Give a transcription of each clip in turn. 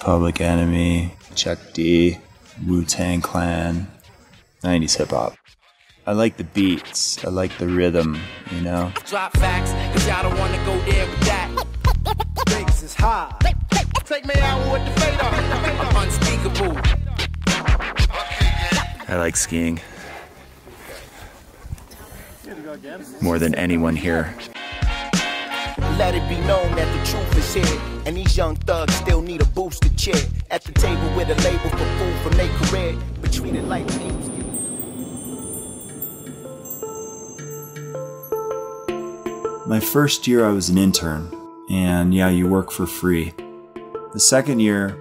Public Enemy, Chuck D, Wu Tang Clan, 90s hip hop. I like the beats, I like the rhythm, you know? Drop facts, cause y'all don't wanna go there with that. Is high. Take me out with the fader. Unspeakable. I like skiing. More than anyone here. Let it be known that the truth is here. And these young thugs still need a booster chair. At the table with a label for food from their career. But treated like thieves. My first year, I was an intern, and yeah, you work for free. The second year,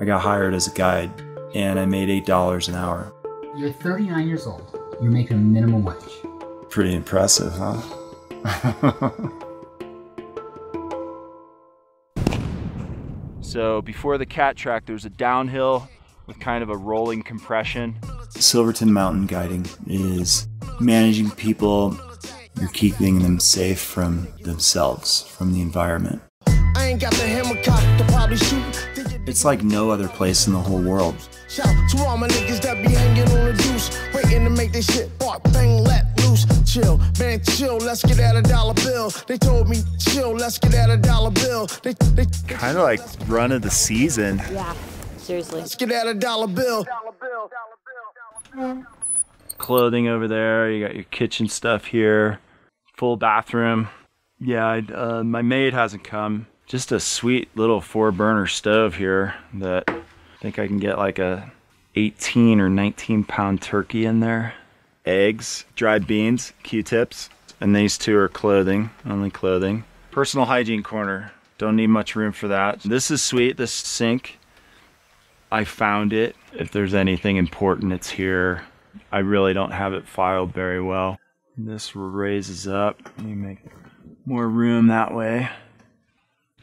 I got hired as a guide, and I made $8 an hour. You're 39 years old. You're making minimum wage. Pretty impressive, huh? so, before the cat track, there's a downhill with kind of a rolling compression. Silverton Mountain guiding is managing people, you're keeping them safe from themselves, from the environment. I ain't got the hammer cock to probably shoot. It's like no other place in the whole world. Shout to all my niggas that be hanging on the juice, waiting to make this shit bark, bang, let loose. Chill, man, chill, let's get at a dollar bill. They told me, chill, let's get at a dollar bill. They, they, Kind of like run of the season. Yeah, seriously. let's get at a dollar bill. Clothing over there, you got your kitchen stuff here, full bathroom. Yeah, uh, my maid hasn't come. Just a sweet little four burner stove here that I think I can get like a 18 or 19 pound turkey in there. Eggs, dried beans, Q-tips, and these two are clothing, only clothing. Personal hygiene corner. Don't need much room for that. This is sweet, this sink. I found it. If there's anything important, it's here. I really don't have it filed very well. This raises up. You make more room that way.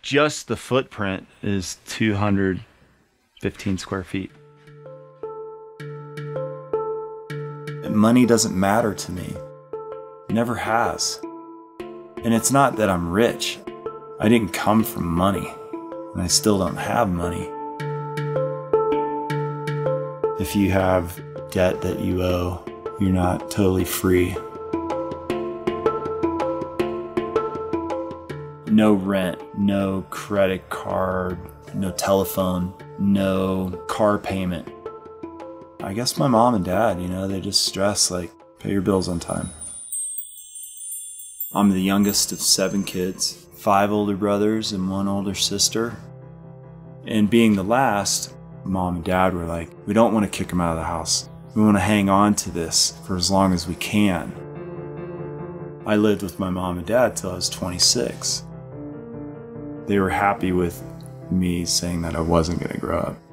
Just the footprint is 215 square feet. Money doesn't matter to me. It never has. And it's not that I'm rich. I didn't come from money. And I still don't have money. If you have debt that you owe, you're not totally free. No rent, no credit card, no telephone, no car payment. I guess my mom and dad, you know, they just stress like, pay your bills on time. I'm the youngest of seven kids, five older brothers and one older sister. And being the last, mom and dad were like, we don't want to kick him out of the house. We want to hang on to this for as long as we can. I lived with my mom and dad till I was 26. They were happy with me saying that I wasn't going to grow up.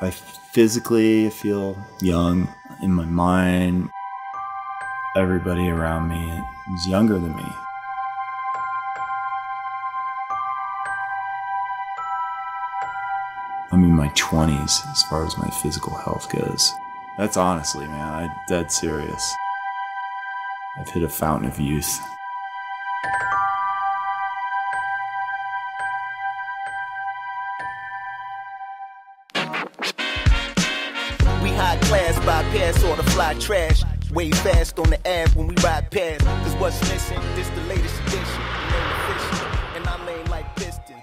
I physically feel young in my mind. Everybody around me is younger than me. I'm in my 20s as far as my physical health goes. That's honestly, man, I'm dead serious. I've hit a fountain of youth. Bypass all the fly trash. Way fast on the ab when we ride past. Cause what's missing? This the latest edition. And I lane like pistons.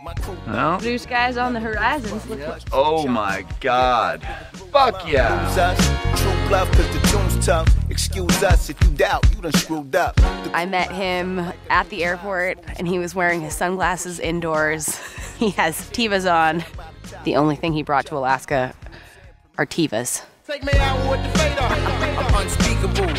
Well, Blue skies on the horizons. Look what oh my god. Fuck yeah. Excuse us, true bluff, cause the tune's tough. Excuse us if you doubt, you done screwed up. The I met him at the airport and he was wearing his sunglasses indoors. He has Tevas on. The only thing he brought to Alaska are Tevas. Take me out with the fader. Unspeakable.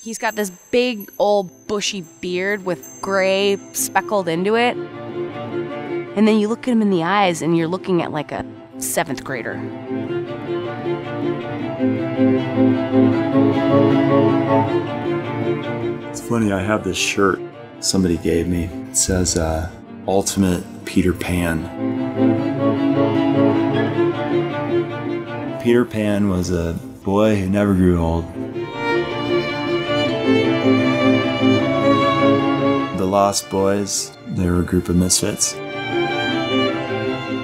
He's got this big old bushy beard with gray speckled into it. And then you look at him in the eyes and you're looking at like a seventh grader. It's funny, I have this shirt somebody gave me. It says, uh, Ultimate Peter Pan. Peter Pan was a boy who never grew old. The Lost Boys. They were a group of misfits.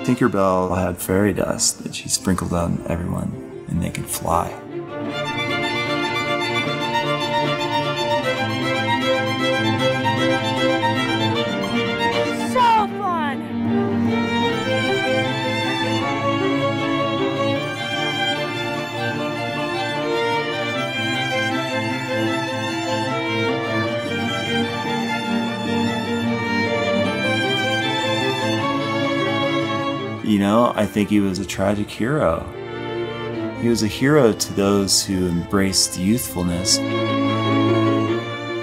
Tinkerbell had fairy dust that she sprinkled on everyone, and they could fly. I think he was a tragic hero. He was a hero to those who embraced youthfulness.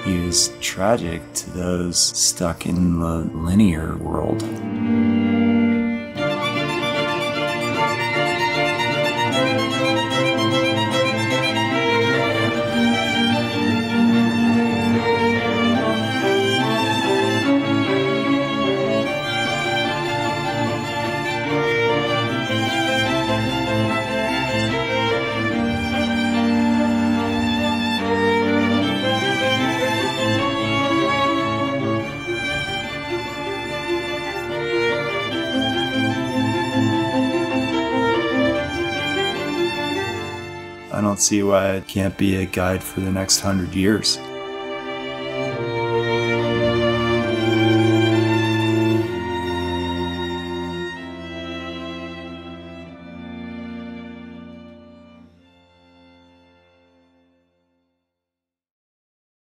He was tragic to those stuck in the linear world. Don't see why it can't be a guide for the next hundred years.